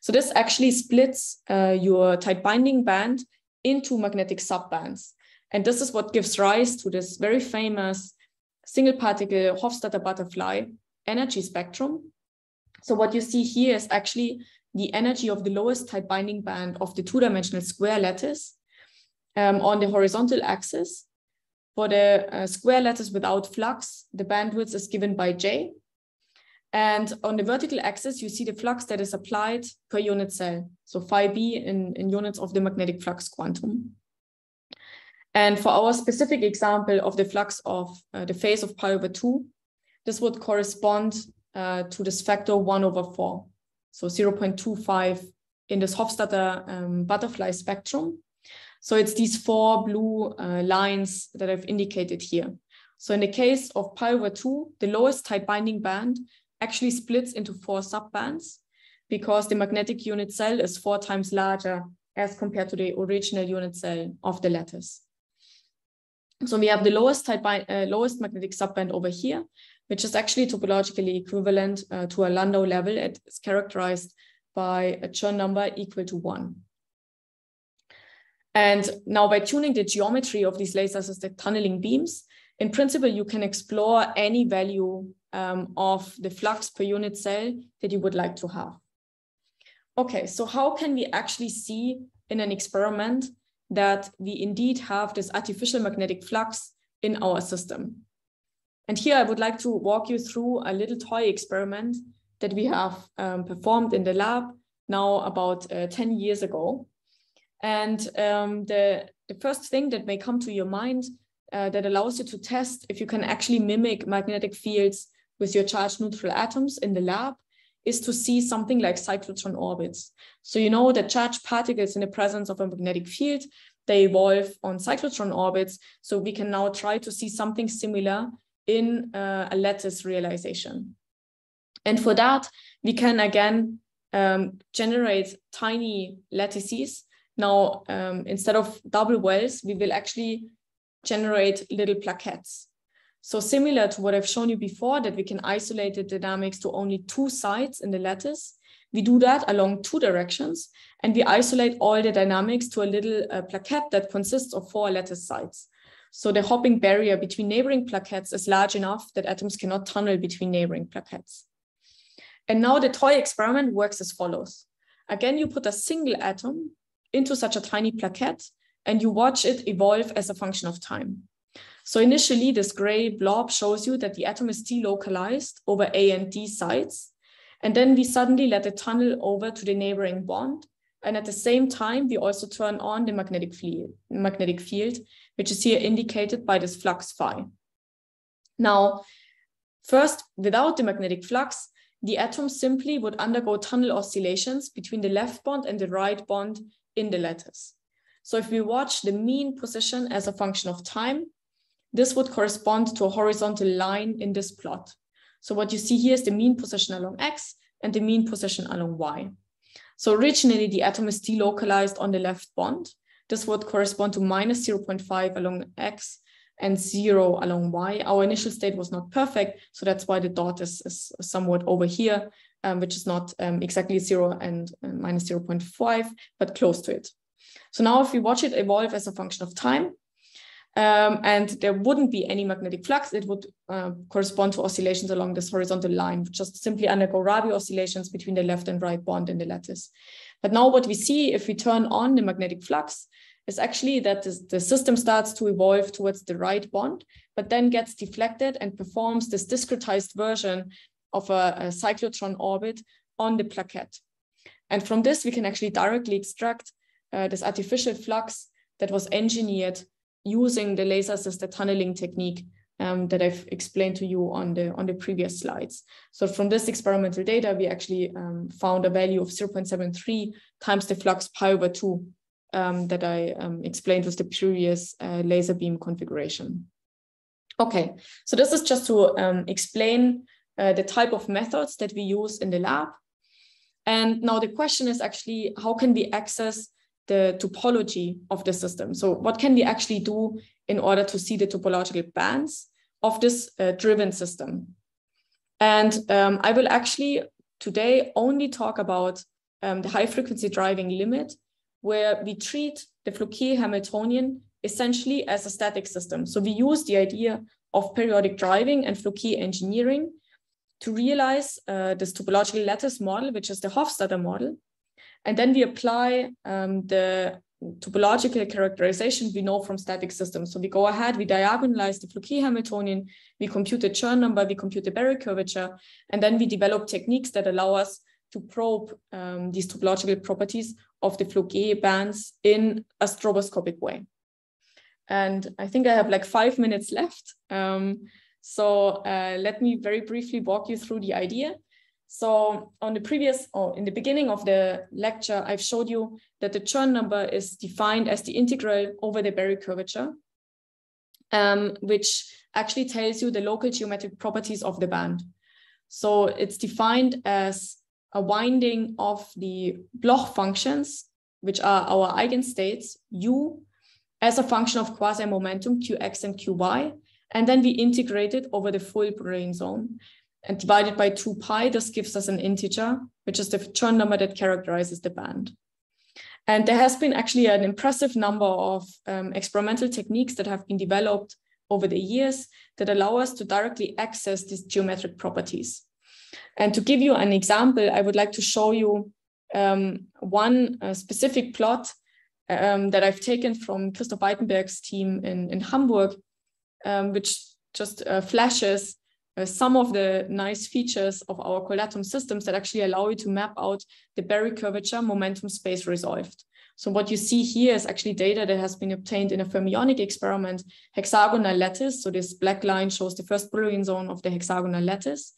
So this actually splits uh, your tight binding band into magnetic subbands. And this is what gives rise to this very famous single particle Hofstadter butterfly energy spectrum. So what you see here is actually the energy of the lowest tight binding band of the two-dimensional square lattice um, on the horizontal axis. For the uh, square lattice without flux, the bandwidth is given by J. And on the vertical axis, you see the flux that is applied per unit cell. So phi b in, in units of the magnetic flux quantum. And for our specific example of the flux of uh, the phase of pi over 2, this would correspond uh, to this factor 1 over 4. So 0.25 in this Hofstadter um, butterfly spectrum. So it's these four blue uh, lines that I've indicated here. So in the case of pi over 2, the lowest tight binding band actually splits into four subbands because the magnetic unit cell is four times larger as compared to the original unit cell of the lattice. So we have the lowest type uh, lowest magnetic subband over here, which is actually topologically equivalent uh, to a Landau level. It is characterized by a Chern number equal to one. And now by tuning the geometry of these lasers as the tunneling beams, in principle, you can explore any value um, of the flux per unit cell that you would like to have. Okay, so how can we actually see in an experiment that we indeed have this artificial magnetic flux in our system? And here I would like to walk you through a little toy experiment that we have um, performed in the lab now about uh, 10 years ago. And um, the, the first thing that may come to your mind uh, that allows you to test if you can actually mimic magnetic fields with your charge neutral atoms in the lab is to see something like cyclotron orbits. So you know that charged particles in the presence of a magnetic field, they evolve on cyclotron orbits. So we can now try to see something similar in uh, a lattice realization. And for that, we can again um, generate tiny lattices. Now, um, instead of double wells, we will actually generate little plaquettes. So similar to what I've shown you before, that we can isolate the dynamics to only two sides in the lattice, we do that along two directions, and we isolate all the dynamics to a little uh, plaquette that consists of four lattice sides. So the hopping barrier between neighboring plaquettes is large enough that atoms cannot tunnel between neighboring plaquettes. And now the toy experiment works as follows. Again, you put a single atom into such a tiny plaquette and you watch it evolve as a function of time. So initially, this gray blob shows you that the atom is delocalized over A and D sites. And then we suddenly let it tunnel over to the neighboring bond. And at the same time, we also turn on the magnetic field, magnetic field, which is here indicated by this flux phi. Now, first, without the magnetic flux, the atom simply would undergo tunnel oscillations between the left bond and the right bond in the lattice. So if we watch the mean position as a function of time, this would correspond to a horizontal line in this plot. So what you see here is the mean position along X and the mean position along Y. So originally the atom is delocalized on the left bond. This would correspond to minus 0.5 along X and zero along Y. Our initial state was not perfect, so that's why the dot is, is somewhat over here, um, which is not um, exactly zero and uh, minus 0.5, but close to it. So now if we watch it evolve as a function of time, um, and there wouldn't be any magnetic flux, it would uh, correspond to oscillations along this horizontal line, just simply undergo Rabi oscillations between the left and right bond in the lattice. But now what we see if we turn on the magnetic flux is actually that this, the system starts to evolve towards the right bond, but then gets deflected and performs this discretized version of a, a cyclotron orbit on the plaquette. And from this, we can actually directly extract uh, this artificial flux that was engineered using the laser assisted tunneling technique um, that I've explained to you on the on the previous slides. So from this experimental data, we actually um, found a value of 0.73 times the flux pi over 2 um, that I um, explained with the previous uh, laser beam configuration. Okay, so this is just to um, explain uh, the type of methods that we use in the lab. And now the question is actually, how can we access the topology of the system? So what can we actually do in order to see the topological bands of this uh, driven system? And um, I will actually today only talk about um, the high frequency driving limit, where we treat the Floquet Hamiltonian essentially as a static system. So we use the idea of periodic driving and Floquet engineering to realize uh, this topological lattice model, which is the Hofstadter model. And then we apply um, the topological characterization we know from static systems. So we go ahead, we diagonalize the Floquet Hamiltonian, we compute the Chern number, we compute the Berry curvature, and then we develop techniques that allow us to probe um, these topological properties of the Floquet bands in a stroboscopic way. And I think I have like five minutes left. Um, so uh, let me very briefly walk you through the idea. So on the previous, or in the beginning of the lecture, I've showed you that the Chern number is defined as the integral over the Berry curvature, um, which actually tells you the local geometric properties of the band. So it's defined as a winding of the Bloch functions, which are our eigenstates, u, as a function of quasi-momentum qx and qy, and then we integrate it over the full Brillouin zone and divided by 2 pi. This gives us an integer, which is the Chern number that characterizes the band. And there has been actually an impressive number of um, experimental techniques that have been developed over the years that allow us to directly access these geometric properties. And to give you an example, I would like to show you um, one uh, specific plot um, that I've taken from Christoph Weitenberg's team in, in Hamburg, um, which just uh, flashes uh, some of the nice features of our cold systems that actually allow you to map out the Berry curvature momentum space resolved. So what you see here is actually data that has been obtained in a fermionic experiment, hexagonal lattice. So this black line shows the first Brillouin zone of the hexagonal lattice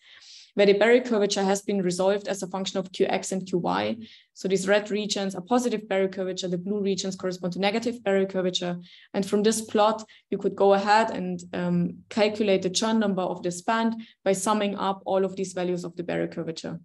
where the Berry curvature has been resolved as a function of Qx and Qy. So these red regions are positive Berry curvature, the blue regions correspond to negative Berry curvature. And from this plot, you could go ahead and um, calculate the Chern number of this band by summing up all of these values of the Berry curvature.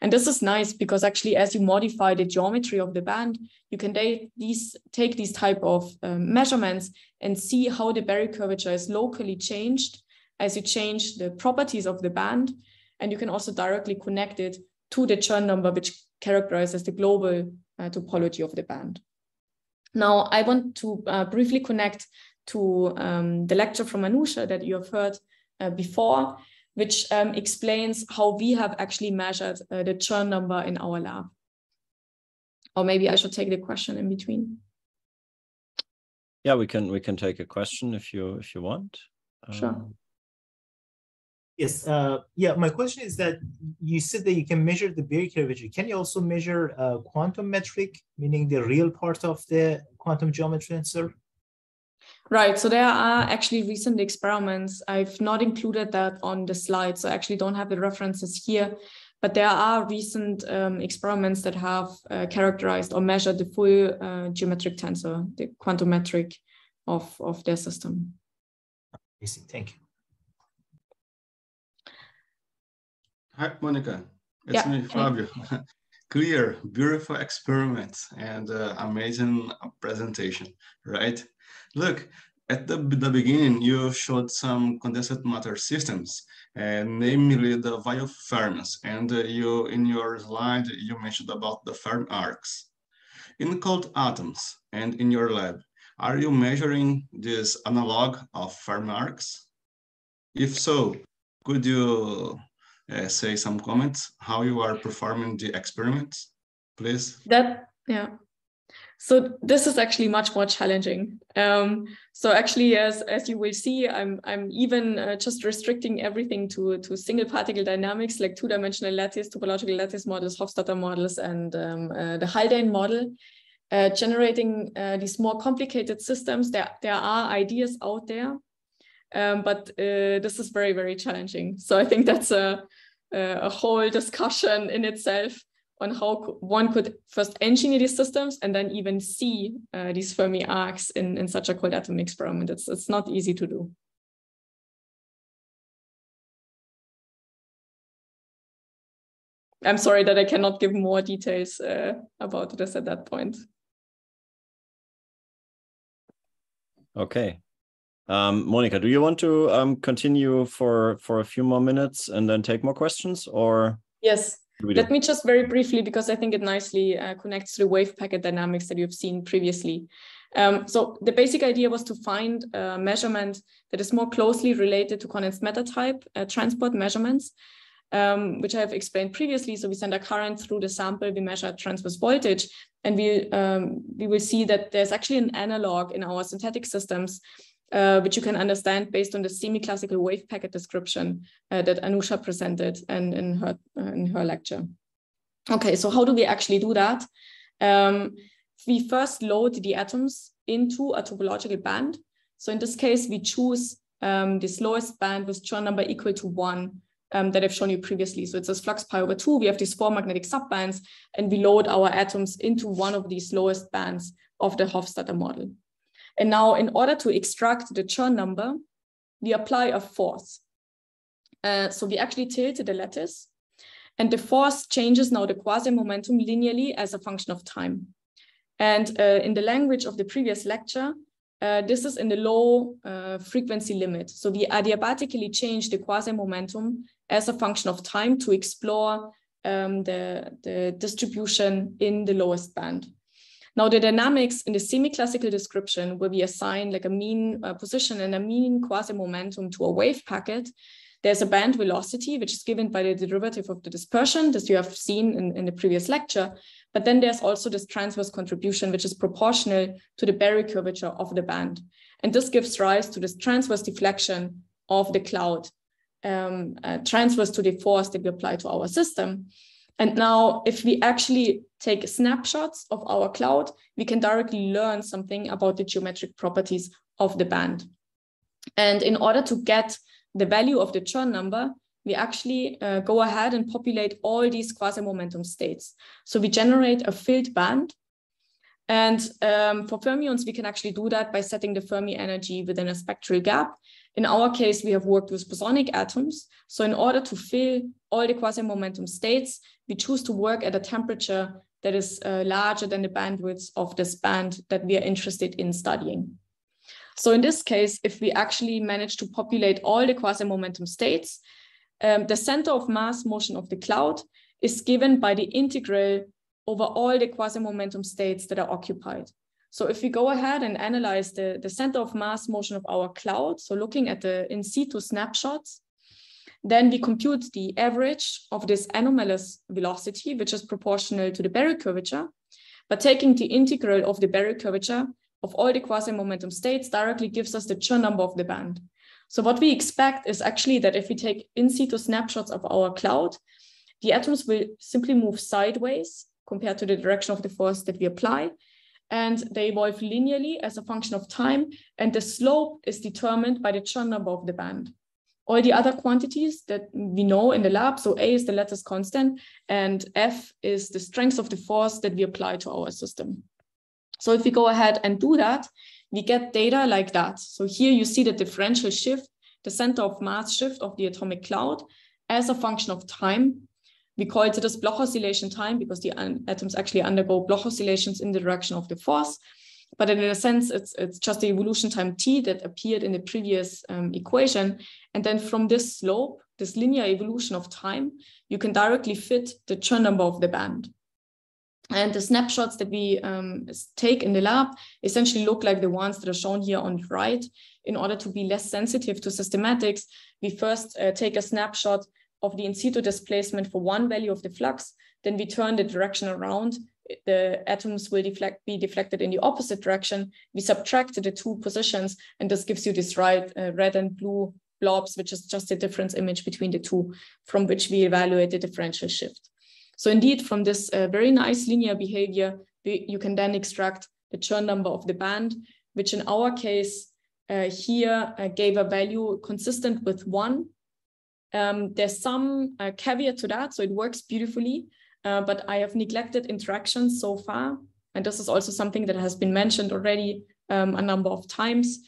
And this is nice because actually, as you modify the geometry of the band, you can these, take these type of um, measurements and see how the Berry curvature is locally changed as you change the properties of the band and you can also directly connect it to the Chern number, which characterizes the global uh, topology of the band. Now, I want to uh, briefly connect to um, the lecture from Anusha that you have heard uh, before, which um, explains how we have actually measured uh, the Chern number in our lab. Or maybe I should take the question in between. Yeah, we can we can take a question if you if you want. Sure. Um, Yes. Uh, yeah. My question is that you said that you can measure the Berry curvature. Can you also measure uh, quantum metric, meaning the real part of the quantum geometry tensor? Right. So there are actually recent experiments. I've not included that on the slide, so I actually don't have the references here. But there are recent um, experiments that have uh, characterized or measured the full uh, geometric tensor, the quantum metric of, of their system. I see. Thank you. Hi, Monika. It's yeah. me, Fabio. Clear, beautiful experiment and uh, amazing presentation, right? Look, at the, the beginning, you showed some condensed matter systems, and namely the Weyl-Fermis. And uh, you, in your slide, you mentioned about the Fermi arcs. In cold atoms and in your lab, are you measuring this analog of Fermi arcs? If so, could you uh, say some comments how you are performing the experiments, please? That yeah. So this is actually much more challenging. Um, so actually, as as you will see, I'm I'm even uh, just restricting everything to to single particle dynamics, like two dimensional lattice, topological lattice models, Hofstadter models, and um, uh, the Haldane model. Uh, generating uh, these more complicated systems, there there are ideas out there, um, but uh, this is very very challenging. So I think that's a a whole discussion in itself on how one could first engineer these systems and then even see uh, these Fermi arcs in, in such a cold atom experiment. It's, it's not easy to do. I'm sorry that I cannot give more details uh, about this at that point. Okay. Um, Monika, do you want to um, continue for, for a few more minutes and then take more questions or? Yes, let me just very briefly, because I think it nicely uh, connects to the wave packet dynamics that you've seen previously. Um, so the basic idea was to find a measurement that is more closely related to condensed matter type uh, transport measurements, um, which I have explained previously. So we send a current through the sample, we measure transverse voltage, and we, um, we will see that there's actually an analog in our synthetic systems uh, which you can understand based on the semi-classical wave packet description uh, that Anusha presented in, in, her, uh, in her lecture. Okay, so how do we actually do that? Um, we first load the atoms into a topological band. So in this case, we choose um, this lowest band with Chern number equal to one um, that I've shown you previously. So it says flux pi over two. We have these four magnetic subbands, and we load our atoms into one of these lowest bands of the Hofstadter model. And now in order to extract the Chern number, we apply a force. Uh, so we actually tilt the lattice and the force changes now the quasi-momentum linearly as a function of time. And uh, in the language of the previous lecture, uh, this is in the low uh, frequency limit. So we adiabatically change the quasi-momentum as a function of time to explore um, the, the distribution in the lowest band. Now the dynamics in the semi-classical description will be assigned like a mean uh, position and a mean quasi-momentum to a wave packet, there's a band velocity, which is given by the derivative of the dispersion, as you have seen in, in the previous lecture. But then there's also this transverse contribution, which is proportional to the Berry curvature of the band. And this gives rise to this transverse deflection of the cloud, um, uh, transverse to the force that we apply to our system. And now if we actually take snapshots of our cloud, we can directly learn something about the geometric properties of the band. And in order to get the value of the Chern number, we actually uh, go ahead and populate all these quasi-momentum states. So we generate a filled band. And um, for fermions, we can actually do that by setting the Fermi energy within a spectral gap. In our case, we have worked with bosonic atoms. So in order to fill all the quasi-momentum states, we choose to work at a temperature that is uh, larger than the bandwidth of this band that we are interested in studying. So in this case, if we actually manage to populate all the quasi-momentum states, um, the center of mass motion of the cloud is given by the integral over all the quasi-momentum states that are occupied. So if we go ahead and analyze the, the center of mass motion of our cloud, so looking at the in situ snapshots, then we compute the average of this anomalous velocity, which is proportional to the Berry curvature. But taking the integral of the Berry curvature of all the quasi-momentum states directly gives us the Chern number of the band. So what we expect is actually that if we take in situ snapshots of our cloud, the atoms will simply move sideways compared to the direction of the force that we apply. And they evolve linearly as a function of time. And the slope is determined by the Chern number of the band all the other quantities that we know in the lab. So A is the lattice constant and F is the strength of the force that we apply to our system. So if we go ahead and do that, we get data like that. So here you see the differential shift, the center of mass shift of the atomic cloud as a function of time. We call it this Bloch oscillation time because the atoms actually undergo Bloch oscillations in the direction of the force. But in a sense, it's, it's just the evolution time t that appeared in the previous um, equation. And then from this slope, this linear evolution of time, you can directly fit the Chern number of the band. And the snapshots that we um, take in the lab essentially look like the ones that are shown here on the right. In order to be less sensitive to systematics, we first uh, take a snapshot of the in situ displacement for one value of the flux, then we turn the direction around the atoms will deflect, be deflected in the opposite direction. We subtract the two positions, and this gives you this right uh, red and blue blobs, which is just a difference image between the two, from which we evaluate the differential shift. So indeed, from this uh, very nice linear behavior, we, you can then extract the Chern number of the band, which in our case uh, here uh, gave a value consistent with one. Um, there's some uh, caveat to that, so it works beautifully, uh, but I have neglected interactions so far. And this is also something that has been mentioned already um, a number of times.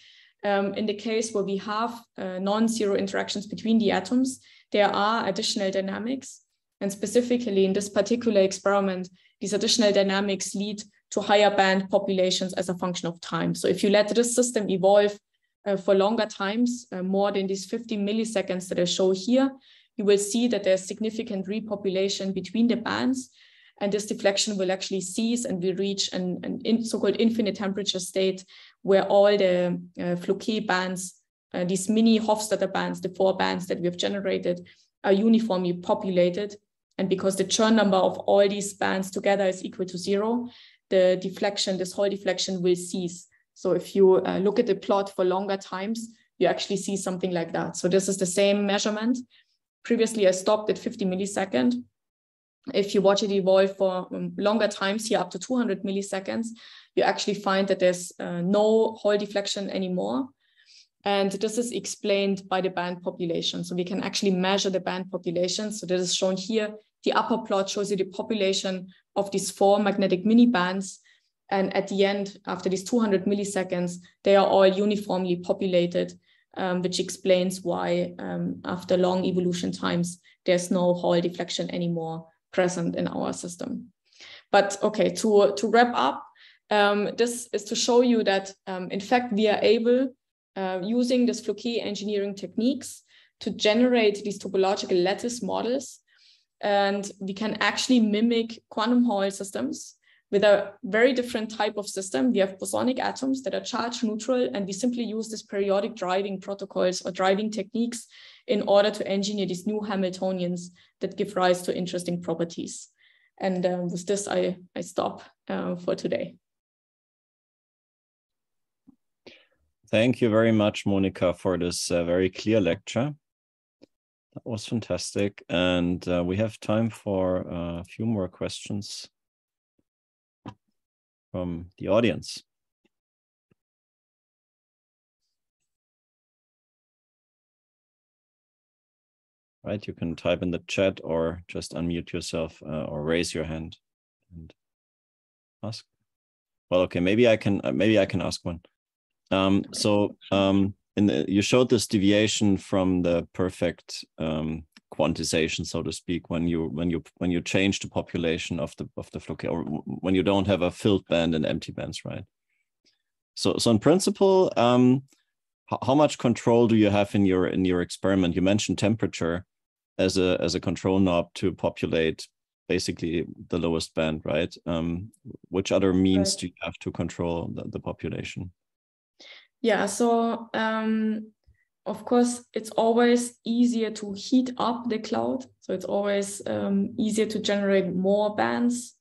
Um, in the case where we have uh, non-zero interactions between the atoms, there are additional dynamics. And specifically in this particular experiment, these additional dynamics lead to higher band populations as a function of time. So if you let this system evolve uh, for longer times, uh, more than these 50 milliseconds that I show here, you will see that there's significant repopulation between the bands. And this deflection will actually cease and we reach an, an in, so-called infinite temperature state where all the uh, Floquet bands, uh, these mini Hofstadter bands, the four bands that we have generated, are uniformly populated. And because the Chern number of all these bands together is equal to zero, the deflection, this whole deflection will cease. So if you uh, look at the plot for longer times, you actually see something like that. So this is the same measurement. Previously, I stopped at 50 millisecond. If you watch it evolve for um, longer times here, up to 200 milliseconds, you actually find that there's uh, no Hall deflection anymore. And this is explained by the band population. So we can actually measure the band population. So this is shown here. The upper plot shows you the population of these four magnetic mini bands. And at the end, after these 200 milliseconds, they are all uniformly populated, um, which explains why um, after long evolution times, there's no Hall deflection anymore present in our system. But okay, to, to wrap up, um, this is to show you that, um, in fact, we are able, uh, using this Floquet engineering techniques, to generate these topological lattice models. And we can actually mimic quantum Hall systems with a very different type of system. We have bosonic atoms that are charge neutral, and we simply use these periodic driving protocols or driving techniques in order to engineer these new Hamiltonians that give rise to interesting properties. And um, with this, I, I stop uh, for today. Thank you very much, Monika, for this uh, very clear lecture. That was fantastic. And uh, we have time for uh, a few more questions from the audience. Right, you can type in the chat or just unmute yourself uh, or raise your hand and ask. Well, okay, maybe I can uh, maybe I can ask one. Um, so um, in the, you showed this deviation from the perfect um, quantization, so to speak, when you when you when you change the population of the of the Floquet, or when you don't have a filled band and empty bands, right? So so in principle, um, how, how much control do you have in your in your experiment? You mentioned temperature as a as a control knob to populate basically the lowest band, right? Um, which other means right. do you have to control the, the population? Yeah, so um, of course, it's always easier to heat up the cloud. So it's always um, easier to generate more bands.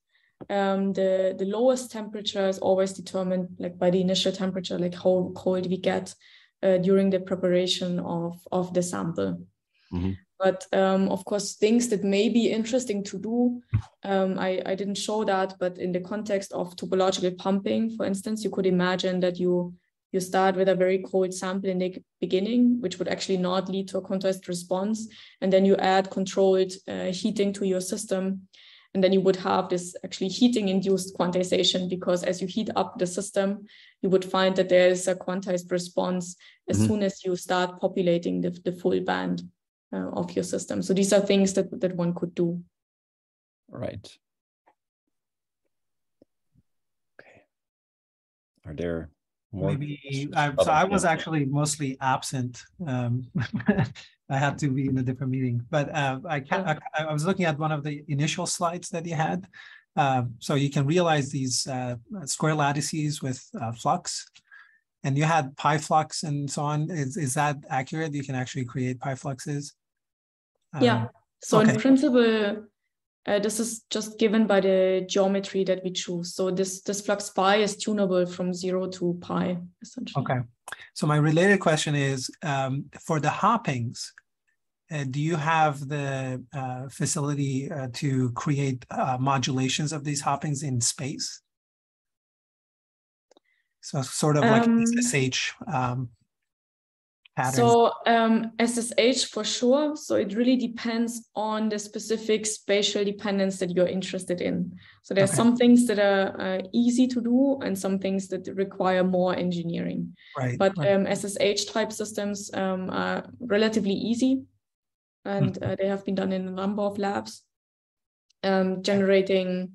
Um, the, the lowest temperature is always determined like by the initial temperature, like how cold we get uh, during the preparation of, of the sample. Mm-hmm. But um, of course, things that may be interesting to do, um, I, I didn't show that, but in the context of topological pumping, for instance, you could imagine that you you start with a very cold sample in the beginning, which would actually not lead to a quantized response. And then you add controlled uh, heating to your system. And then you would have this actually heating induced quantization because as you heat up the system, you would find that there is a quantized response as mm-hmm. soon as you start populating the, the full band uh, of your system. So these are things that, that one could do. Right. Okay. Are there maybe I, so i was actually mostly absent um, i had to be in a different meeting but uh, I, can, I, I was looking at one of the initial slides that you had uh, so you can realize these uh, square lattices with uh, flux and you had pi flux and so on. Is, is that accurate? You can actually create pi fluxes? Um, yeah so okay. in principle uh, this is just given by the geometry that we choose. So this, this flux pi is tunable from zero to pi, essentially. Okay. So my related question is, um, for the hoppings, uh, do you have the uh, facility uh, to create uh, modulations of these hoppings in space? So sort of like um, SSH um, patterns? So um, SSH for sure. So it really depends on the specific spatial dependence that you're interested in. So there are okay. some things that are uh, easy to do and some things that require more engineering. Right. But right. Um, SSH type systems um, are relatively easy and mm-hmm. uh, they have been done in a number of labs, um, generating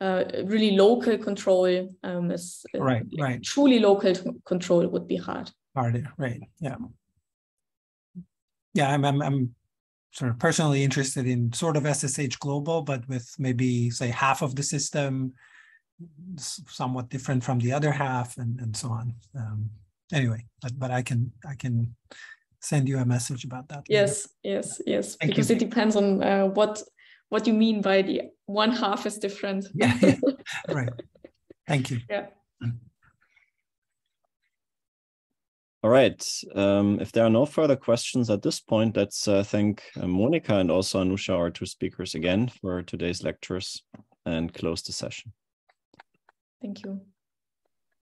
uh, really local control um, is uh, right, right. Truly local control would be hard harder, right? Yeah. Yeah, I'm, I'm, I'm sort of personally interested in sort of SSH global, but with maybe say half of the system somewhat different from the other half and, and so on. Um, anyway, but, but I can, I can send you a message about that. Yes, later. yes, yes, Thank because you. it depends on uh, what, what you mean by the one half is different. yeah, right. Thank you. Yeah. All right. Um, if there are no further questions at this point, let's uh, thank uh, Monika and also Anusha, our two speakers again for today's lectures and close the session. Thank you.